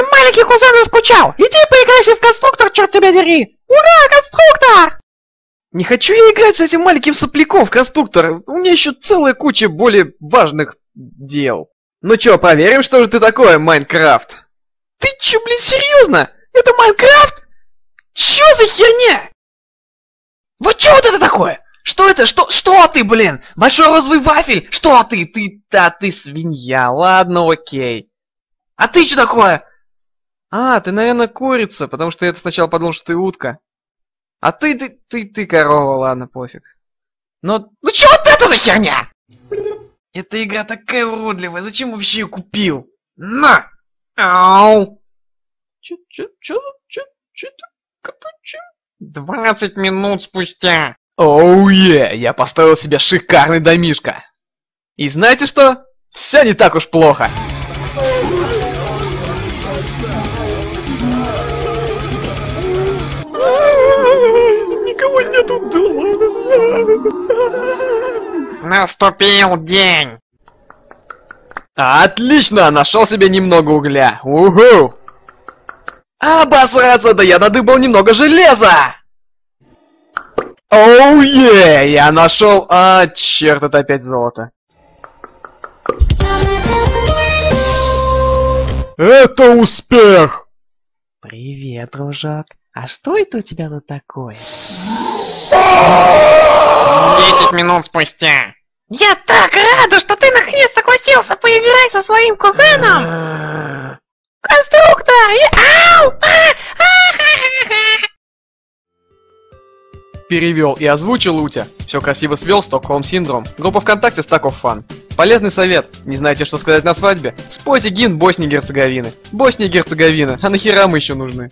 твой маленький кузен заскучал! Иди поиграйся в конструктор, черт тебя дери! Ура, конструктор! Не хочу я играть с этим маленьким сопляком в конструктор. У меня еще целая куча более важных дел. Ну чё, проверим, что же ты такое, Майнкрафт? Ты чё, блин, серьезно? Это Майнкрафт? Чё за херня? Вот чё вот это такое? Что это? Что, что ты, блин? Большой розовый вафель? Что ты? Ты, да, ты свинья. Ладно, окей. А ты что такое? А, ты, наверное, курица, потому что я сначала подумал, что ты утка. А ты, ты, ты, ты корова, ладно, пофиг. Но, ну чё вот это за херня? Эта игра такая уродливая, зачем вообще ее купил? На! Ау! Чё, чё, чё, чё, чё, чё, чё? 20 минут спустя. Оу oh, yeah, я поставил себе шикарный домишко. И знаете что? Все не так уж плохо. Наступил день. Отлично, нашел себе немного угля. Угу. Обосраться, да я надыбал немного железа. Оу, oh, yeah, я нашел... А, черт, это опять золото. Это успех! Привет, дружок. А что это у тебя тут такое? Десять минут спустя. Я так рада, что ты наконец согласился поиграть со своим кузеном! Конструктор! Ау! Перевел и озвучил Утя. Все красиво свел, Стокхолм Синдром. Группа ВКонтакте Stack of Fun. Полезный совет. Не знаете, что сказать на свадьбе? Спойте гимн Боснии и Герцеговины. Босния и Герцеговина. А нахера мы еще нужны?